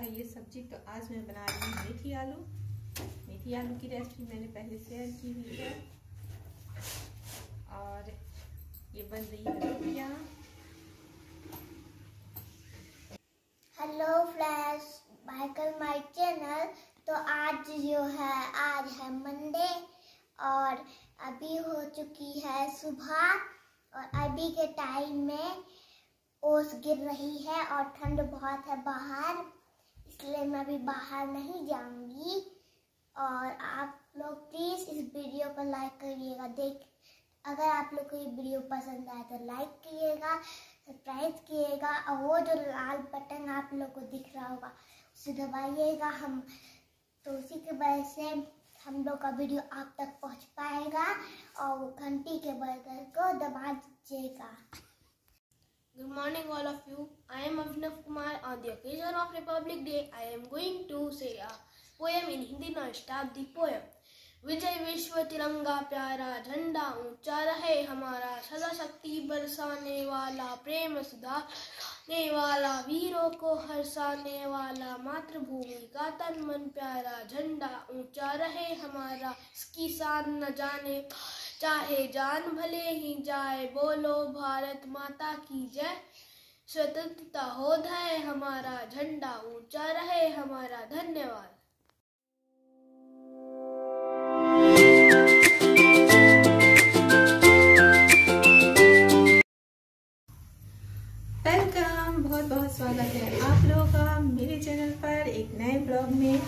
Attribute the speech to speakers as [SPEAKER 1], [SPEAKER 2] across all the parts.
[SPEAKER 1] है ये सब्ज़ी तो आज मैं बना रही हूँ मेथी आलू। मेथी आलू की रेसिपी मैंने पहले शेयर की हुई है। और ये बन रही है रोटियाँ।
[SPEAKER 2] Hello friends welcome my channel तो आज जो है, आज है मंडे और अभी हो चुकी है सुबह। और अभी के टाइम में ओस गिर रही है और ठंड बहुत है बाहर। इसलिए मैं अभी बाहर नहीं जाऊँगी। और आप लोग प्लीज़ इस वीडियो को लाइक करिएगा। देख, अगर आप लोग को ये वीडियो पसंद आए तो लाइक कीजिएगा सब्सक्राइब कीजिएगा और वो जो लाल बटन आप लोग को दिख रहा होगा, उसे दबाइएगा हम। तो उसी की वजह से हम लोग का वीडियो आप तक पहुँच पाएगा, और घंटी के बटन को दबा दीजिएगा।
[SPEAKER 3] Good morning, all of you. I am Avinav Kumar. On the occasion of Republic Day, I am going to say a poem in Hindi. Now start the poem. विजय विश्व तिरंगा प्यारा झंडा ऊँचा रहे हमारा सदा शक्ति बरसाने वाला प्रेम सुधा ने वाला वीरों को हर्षाने वाला मातृभूमि का तन मन प्यारा झंडा ऊँचा रहे हमारा। किसान न जाने चाहे जान भले ही जाए, बोलो भारत माता की जय। स्वतंत्रता हो धय हमारा झंडा ऊँचा रहे हमारा, धन्यवाद।
[SPEAKER 1] स्वागत है आप लोगों का मेरे चैनल पर एक नए ब्लॉग में।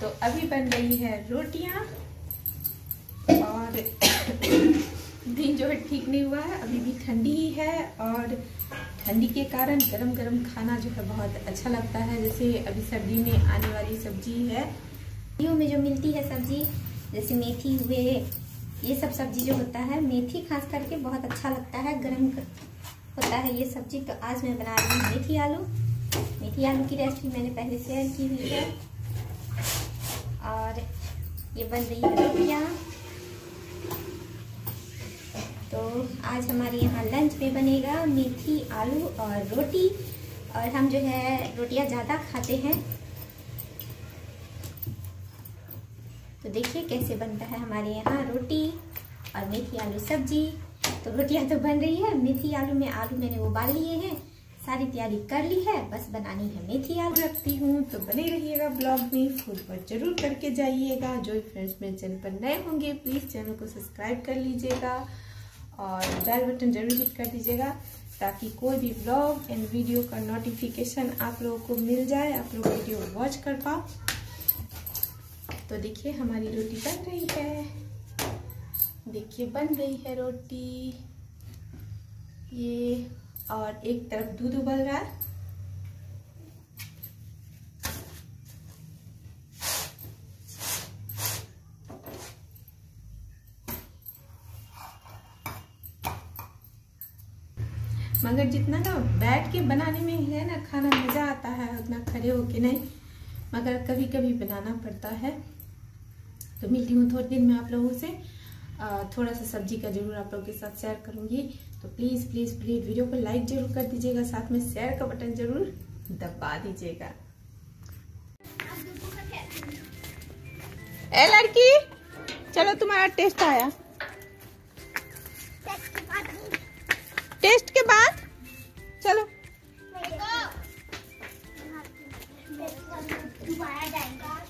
[SPEAKER 1] तो अभी बन रही है रोटियाँ और दिन जो है ठीक नहीं हुआ है, अभी भी ठंडी ही है और ठंडी के कारण गरम गरम खाना जो है बहुत अच्छा लगता है। जैसे अभी सर्दी में आने वाली सब्ज़ी है।
[SPEAKER 4] सब्जियों में जो मिलती है सब्ज़ी, जैसे मेथी हुए ये सब सब्ज़ी जो होता है, मेथी खास करके बहुत अच्छा लगता है गरम होता है ये सब्ज़ी तो आज मैं बना रही हूँ मेथी आलू। मेथी आलू की रेसिपी मैंने पहले शेयर की हुई है। और ये बन रही है रोटियाँ। तो आज हमारे यहाँ लंच में बनेगा मेथी आलू और रोटी। और हम जो है रोटियाँ ज़्यादा खाते हैं। तो देखिए कैसे बनता है हमारे यहाँ रोटी और मेथी आलू सब्ज़ी। तो रोटियाँ तो बन रही है। मेथी आलू में आलू मैंने उबाल लिए हैं। सारी तैयारी कर ली है। बस बनानी है मेथी आलू।
[SPEAKER 1] रखती हूँ। तो बने रहिएगा ब्लॉग में। फूल पर ज़रूर करके जाइएगा। जो फ्रेंड्स मेरे चैनल पर नए होंगे प्लीज़ चैनल को सब्सक्राइब कर लीजिएगा। और बेल बटन ज़रूर हिट कर दीजिएगा, ताकि कोई भी ब्लॉग एंड वीडियो का नोटिफिकेशन आप लोगों को मिल जाए, आप लोग वीडियो वॉच कर पाओ। तो देखिए, हमारी रोटी बन रही है। देखिए, बन गई है रोटी। ये और एक तरफ़ दूध उबल रहा है। मगर जितना ना बैठ के बनाने में है ना, खाना मज़ा आता है, उतना खड़े होके नहीं, मगर कभी कभी बनाना पड़ता है। तो मिलती हूँ थोड़ी दिन में आप लोगों से। थोड़ा सा सब्ज़ी का ज़रूर आप लोगों के साथ शेयर करूँगी। तो प्लीज़ प्लीज़ प्लीज़ वीडियो को लाइक ज़रूर कर दीजिएगा, साथ में शेयर का बटन ज़रूर दबा दीजिएगा। ए, लड़की, चलो तुम्हारा टेस्ट आया। टेस्ट के बाद? चलो।
[SPEAKER 3] L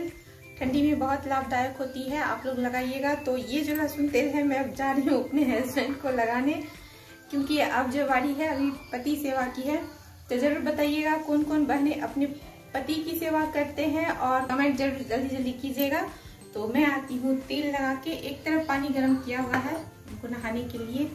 [SPEAKER 3] तेल ठंडी में बहुत लाभदायक होती
[SPEAKER 1] है। आप लोग लगाइएगा तो ये जो लहसुन तेल है, मैं अब जा रही हूँ अपने हस्बैंड को लगाने, क्योंकि अब जो वारी है, अभी पति सेवा की है तो ज़रूर बताइएगा कौन कौन बहने अपने पति की सेवा करते हैं और कमेंट ज़रूर जल्दी जल्दी कीजिएगा। तो मैं आती हूँ तेल लगा के, एक तरफ़ पानी गर्म किया हुआ है उनको नहाने के लिए।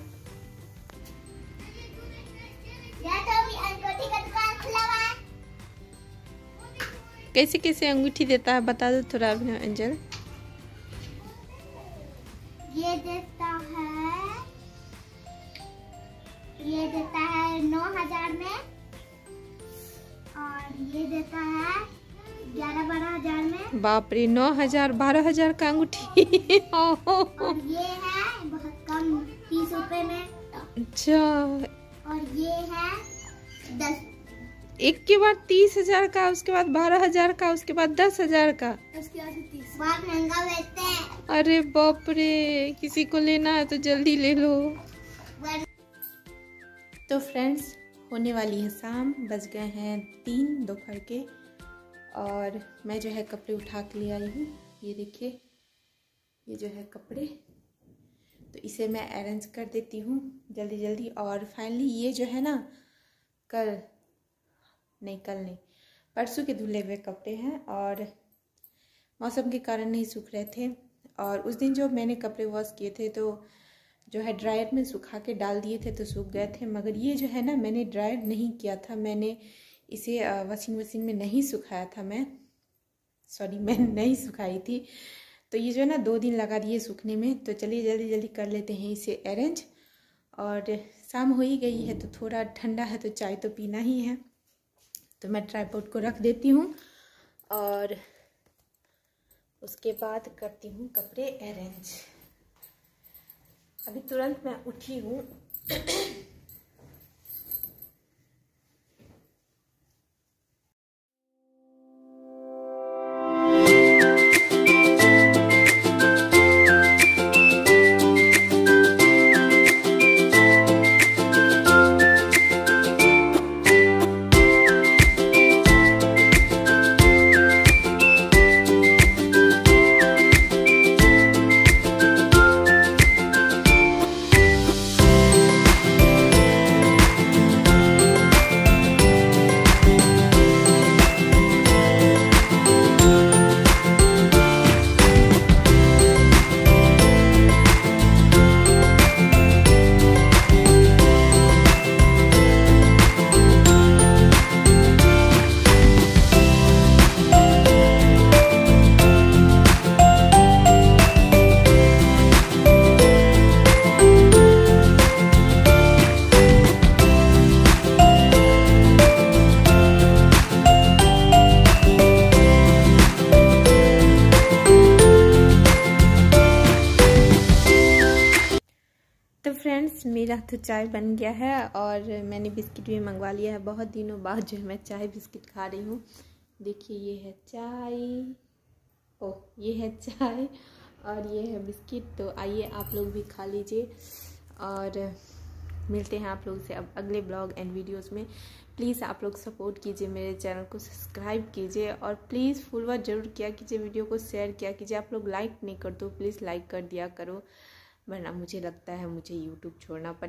[SPEAKER 1] कैसे कैसे अंगूठी देता है बता दो थोड़ा अभिनव अंजल।
[SPEAKER 2] ये देता है ये देता है नौ हज़ार में और ये देता है ग्यारह बारह हज़ार में।
[SPEAKER 1] बाप रे नौ हज़ार बारह हज़ार का अंगूठी।
[SPEAKER 2] ये है बहुत कम तीस रुपए में।
[SPEAKER 1] अच्छा।
[SPEAKER 2] और ये है दस
[SPEAKER 1] एक के बाद तीस हज़ार का उसके बाद बारह हज़ार का उसके बाद दस हज़ार का।
[SPEAKER 2] उसके बाद बहुत महँगा बेचते हैं।
[SPEAKER 1] अरे बाप रे किसी को लेना है तो जल्दी ले लो। तो फ्रेंड्स होने वाली है शाम बज गए हैं तीन दोपहर के और मैं जो है कपड़े उठा के ले आई हूँ। ये देखिए ये जो है कपड़े। तो इसे मैं अरेंज कर देती हूँ जल्दी जल्दी और फाइनली ये जो है ना कल नहीं, कल नहीं। परसों के धुले हुए कपड़े हैं और मौसम के कारण नहीं सूख रहे थे। और उस दिन जो मैंने कपड़े वॉश किए थे तो जो है ड्रायर में सुखा के डाल दिए थे तो सूख गए थे। मगर ये जो है ना, मैंने ड्रायर नहीं किया था। मैंने इसे वॉशिंग मशीन में नहीं सुखाया था मैं। सॉरी मैं नहीं सुखाई थी। तो ये जो है ना, दो दिन लगा दिए सूखने में। तो चलिए, जल्दी जल्दी कर लेते हैं इसे अरेंज और शाम हो ही गई है तो थोड़ा ठंडा है तो चाय तो पीना ही है। तो मैं ट्राईपोर्ट को रख देती हूँ और उसके बाद करती हूँ कपड़े अरेंज अभी तुरंत मैं उठी हूँ। फ्रेंड्स मेरा तो चाय बन गया है और मैंने बिस्किट भी मंगवा लिया है। बहुत दिनों बाद जो है मैं चाय बिस्किट खा रही हूँ। देखिए, ये है चाय। ओ ये है चाय और ये है बिस्किट। तो आइए आप लोग भी खा लीजिए और मिलते हैं आप लोग से अब अगले ब्लॉग एंड वीडियोस में। प्लीज़ आप लोग सपोर्ट कीजिए मेरे चैनल को, सब्सक्राइब कीजिए और प्लीज़ फुल वर्ड ज़रूर किया कीजिए, वीडियो को शेयर किया कीजिए। आप लोग लाइक नहीं कर दो, प्लीज़ लाइक कर दिया करो। वरना मुझे लगता है मुझे यूट्यूब छोड़ना पड़े